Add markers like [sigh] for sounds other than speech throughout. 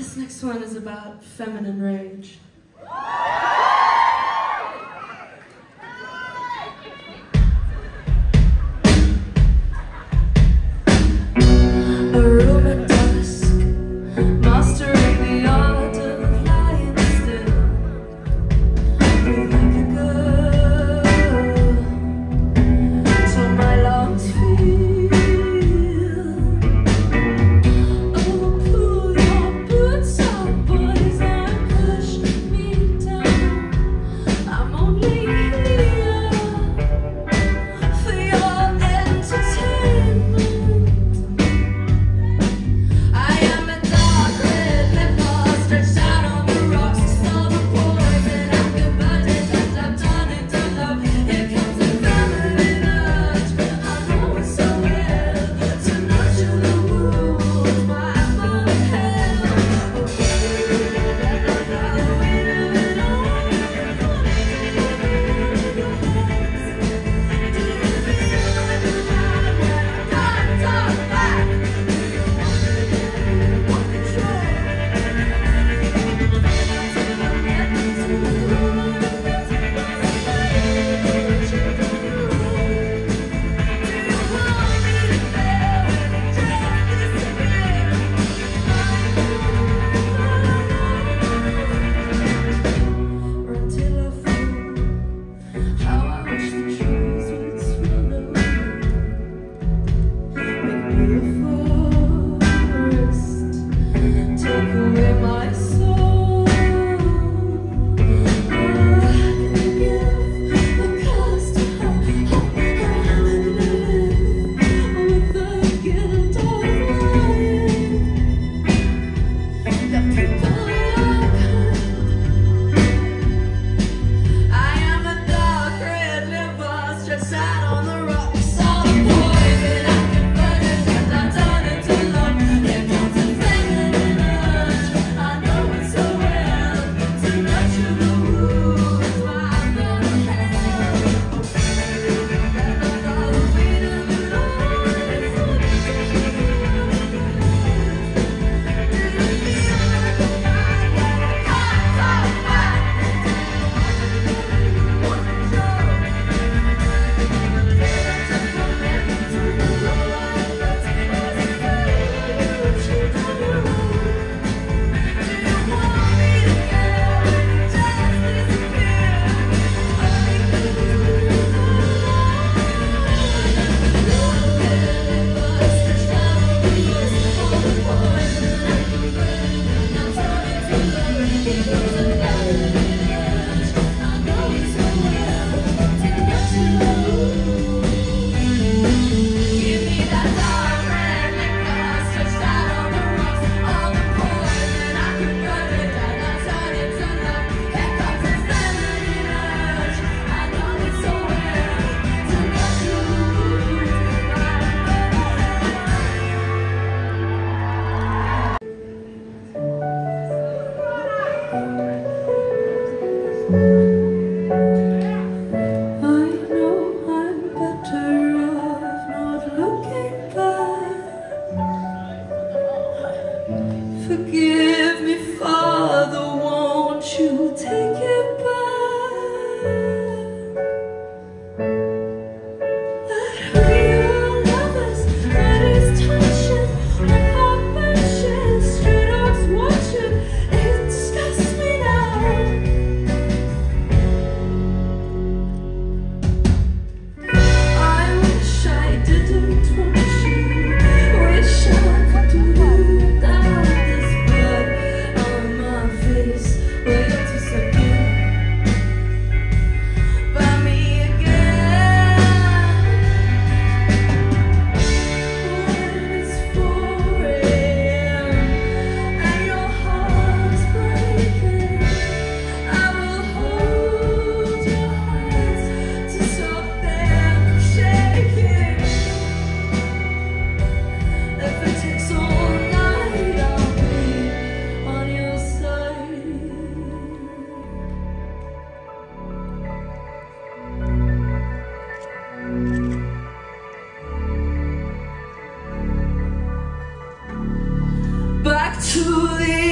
This next one is about feminine rage. forgive. To the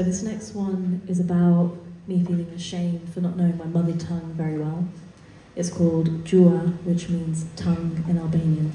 so this next one is about me feeling ashamed for not knowing my mother tongue very well. It's called Gjuha, which means tongue in Albanian.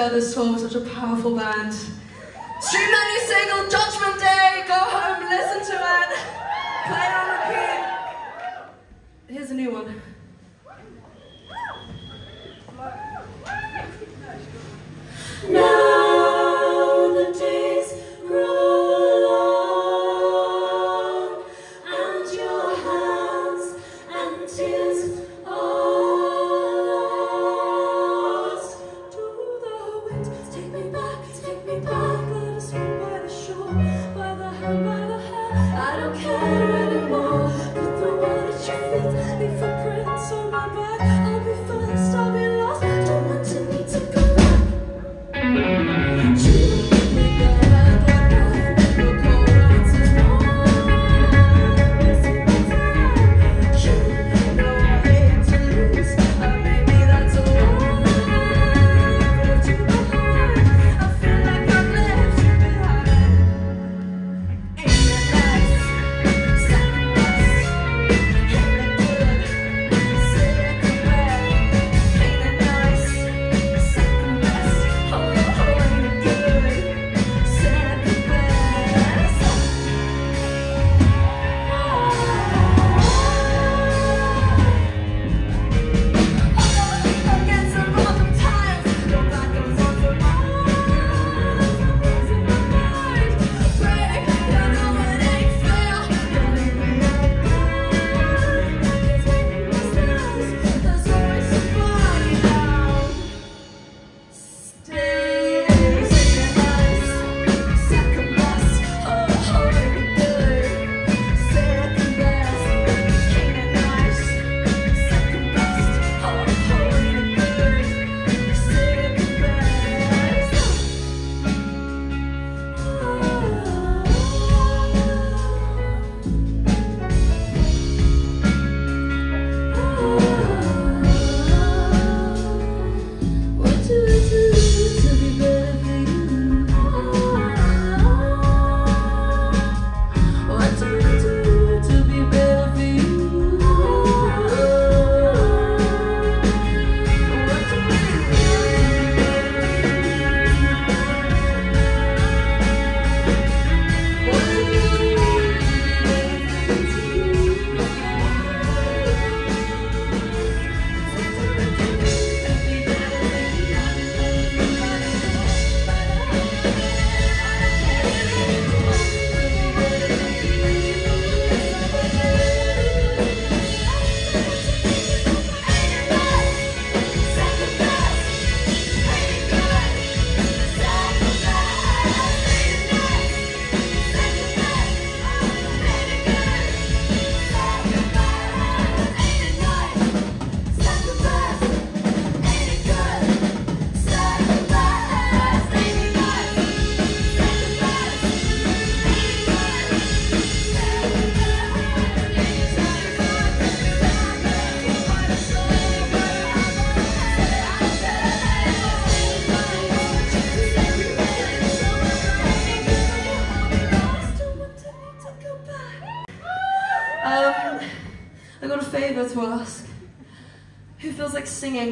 Share this tour with such a powerful band.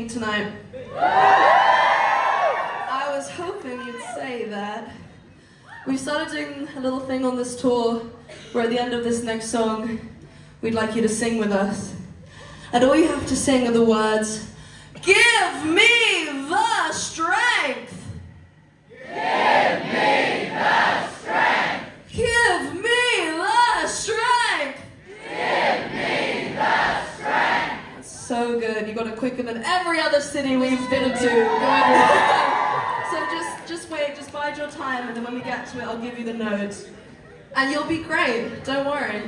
Tonight? I was hoping you'd say that. We've started doing a little thing on this tour where at the end of this next song, we'd like you to sing with us. And all you have to sing are the words, Give me the strength! Give me the strength! Give me the strength! That's so good. You got it quicker than every other city we've been to. [laughs] So just just wait, just bide your time, and then when we get to it, I'll give you the notes. And you'll be great. Don't worry.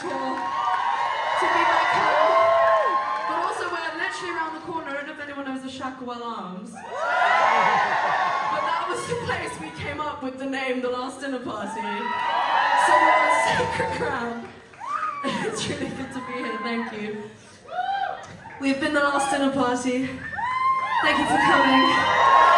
Tour to be back home. But also, we're literally around the corner. I don't know if anyone knows the Shacklewell Arms. But that was the place we came up with the name The Last Dinner Party. So we're on [laughs] sacred ground. it's really good to be here. Thank you. We've been The Last Dinner Party. Thank you for coming.